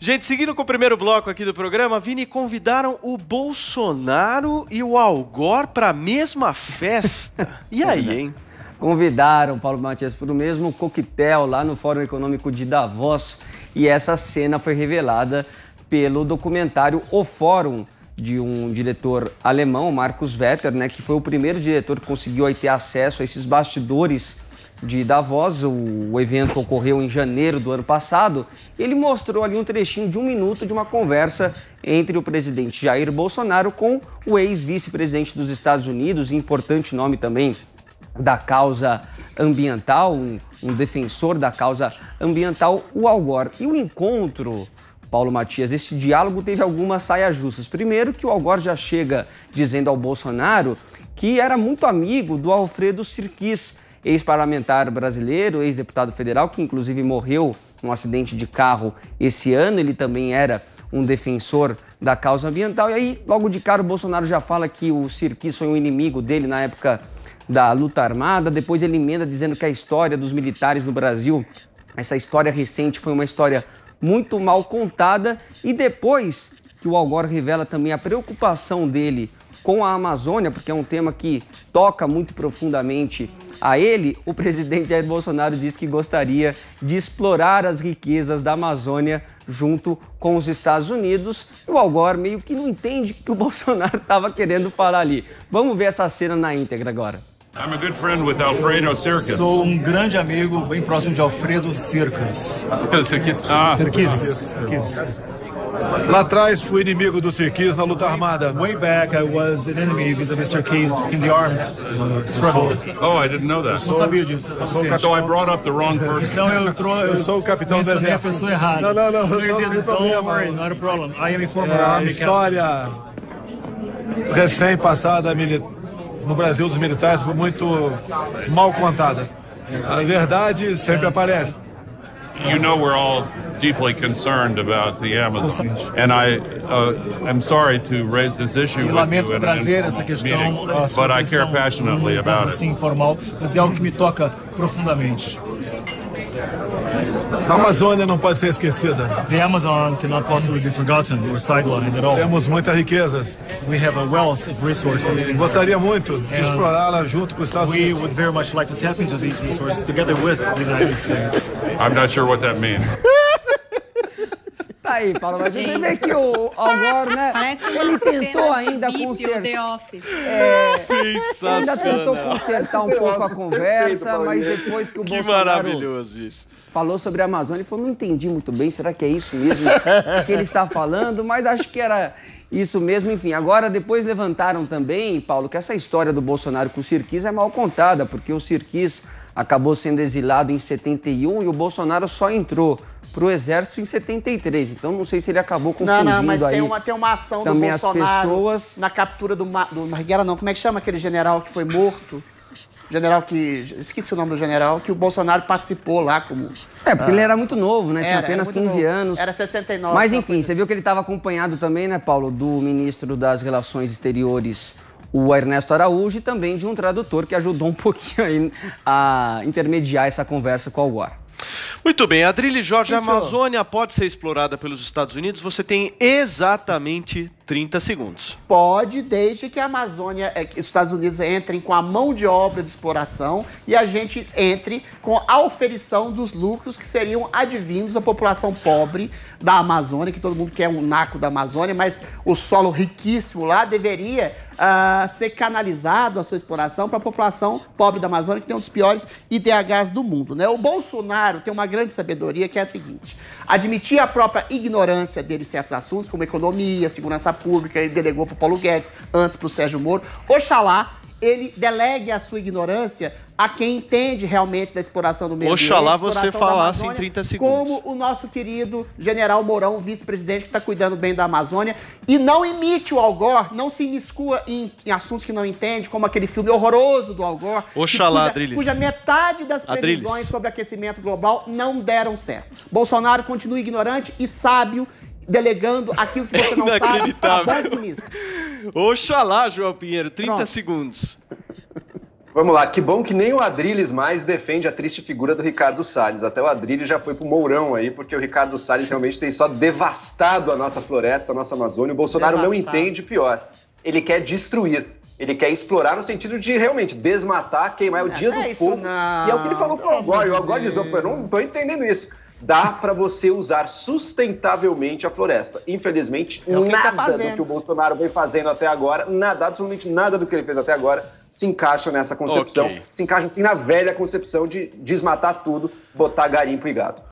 Gente, seguindo com o primeiro bloco aqui do programa, Vini, convidaram o Bolsonaro e o Algor para a mesma festa. E aí, hein? Convidaram Paulo Matias para o mesmo coquetel lá no Fórum Econômico de Davos e essa cena foi revelada pelo documentário O Fórum de um diretor alemão, Markus Vetter, né, que foi o primeiro diretor que conseguiu aí, ter acesso a esses bastidores de Davos. O, o, evento ocorreu em janeiro do ano passado. Ele mostrou ali um trechinho de um minuto de uma conversa entre o presidente Jair Bolsonaro com o ex-vice-presidente dos Estados Unidos, importante nome também da causa ambiental, um, um defensor da causa ambiental, o Al Gore. E o encontro Paulo Matias, esse diálogo teve algumas saias justas. Primeiro, que o Algor já chega dizendo ao Bolsonaro que era muito amigo do Alfredo Sirquis, ex-parlamentar brasileiro, ex-deputado federal, que inclusive morreu num acidente de carro esse ano. Ele também era um defensor da causa ambiental. E aí, logo de cara, o Bolsonaro já fala que o Sirquis foi um inimigo dele na época da luta armada. Depois ele emenda dizendo que a história dos militares no Brasil, essa história recente, foi uma história muito mal contada. E depois que o Algor revela também a preocupação dele com a Amazônia, porque é um tema que toca muito profundamente a ele, o presidente Jair Bolsonaro disse que gostaria de explorar as riquezas da Amazônia junto com os Estados Unidos. E o Algor meio que não entende o que o Bolsonaro estava querendo falar ali. Vamos ver essa cena na íntegra agora. I'm a good friend with Alfredo Circus. Sou um grande amigo, bem próximo de Alfredo Circus. Alfredo Circus? Ah. Circus. Circus. Lá atrás fui inimigo do Sirkis na luta armada. Way back I was an enemy vis-à-vis Sirkis in the armed struggle. Oh, I didn't know that. Não sabia disso. So I brought up the wrong person. Então eu trouxe. Eu sou o capitão do mencionei a exército. pessoa errada. Não, não, não, não tem didn't. problema. Don't worry, not a problem. I am a former É, a army história recém-passada no Brasil dos militares foi muito mal contada. A verdade sempre aparece. You know we're all deeply concerned about the Amazon, and I uh, am sorry to raise this issue with lamento you in an trazer essa questão, meeting, but I care passionately about it. informal, mas é algo que me toca profundamente. A Amazônia não pode ser esquecida. The Amazon cannot possibly be forgotten or sidelined at all. Temos muitas riquezas. We have a wealth of resources. Gostaria muito de explorá-la junto com os Estados We Unidos. would very much like to tap into these resources together with the United States. I'm not sure what that means. Tá aí, Paulo Matias. Você vê que o Algor, né? Parece Ele tentou ainda consertar. Ele ainda tentou consertar um pouco a conversa, mas depois que o Que Bolsonaro maravilhoso isso. falou sobre a Amazônia, ele falou, não entendi muito bem, será que é isso mesmo que ele está falando? Mas acho que era isso mesmo, enfim. Agora, depois levantaram também, Paulo, que essa história do Bolsonaro com o Sirquis é mal contada, porque o Sirquis acabou sendo exilado em 71 e o Bolsonaro só entrou para o exército em 73. Então, não sei se ele acabou Não, confundindo não, mas aí tem uma, tem uma ação do Bolsonaro pessoas... na captura do, Ma- do não. Como é que chama aquele general que foi morto? General que. Esqueci o nome do general, que o Bolsonaro participou lá como. É, porque ele era muito novo, né? Tinha Era, apenas era muito 15 novo. anos. Era 69. Mas enfim, você viu que ele estava acompanhado também, né, Paulo, do ministro das Relações Exteriores, o Ernesto Araújo, e também de um tradutor que ajudou um pouquinho aí a intermediar essa conversa com o Algor. Muito bem, Adrilho Jorge, a. Amazônia pode ser explorada pelos Estados Unidos. Você tem exatamente 30 segundos. Pode, desde que a Amazônia, é, que os Estados Unidos entrem com a mão de obra de exploração e a gente entre com a oferição dos lucros que seriam advindos à população pobre da Amazônia, que todo mundo quer um naco da Amazônia, mas o solo riquíssimo lá deveria ah, ser canalizado a sua exploração para a população pobre da Amazônia, que tem um dos piores IDHs do mundo. Né? O Bolsonaro tem uma grande sabedoria que é a seguinte: admitir a própria ignorância dele em certos assuntos, como economia, segurança pública, ele delegou para Paulo Guedes, antes para o Sérgio Moro. Oxalá ele delegue a sua ignorância a quem entende realmente da exploração do meio ambiente. Oxalá você falasse em Amazônia, 30 segundos. Como o nosso querido general Mourão, vice-presidente, que está cuidando bem da Amazônia. E não imite o Algor, não se imiscua em, em assuntos que não entende, como aquele filme horroroso do Algor. Oxalá, cuja, Adriles. cuja metade das previsões Adriles. sobre aquecimento global não deram certo. Bolsonaro continua ignorante e sábio, delegando aquilo que você não sabe Inacreditável. bons ministros. Oxalá, João Pinheiro, 30 Pronto. segundos. Vamos lá, que bom que nem o Adriles mais defende a triste figura do Ricardo Salles. Até o Adriles já foi pro Mourão aí, porque o Ricardo Salles realmente tem só devastado a nossa floresta, a nossa Amazônia. O Bolsonaro não Devastado. entende pior. Ele quer destruir. Ele quer explorar no sentido de realmente desmatar, queimar o É, dia não é do isso povo. não, E é o que ele falou pro Algor. E o Algor de diz, "Eu Deus." não tô entendendo isso. Dá para você usar sustentavelmente a floresta. Infelizmente, É o que ele tá nada do que o Bolsonaro vem fazendo até agora, nada, absolutamente nada do que ele fez até agora se encaixa nessa concepção, Ok. se encaixa assim na velha concepção de desmatar tudo, botar garimpo e gado.